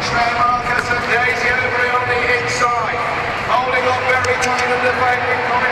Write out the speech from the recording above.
Trey Marcus and Daisy on the inside. Holding on very tight at the favourite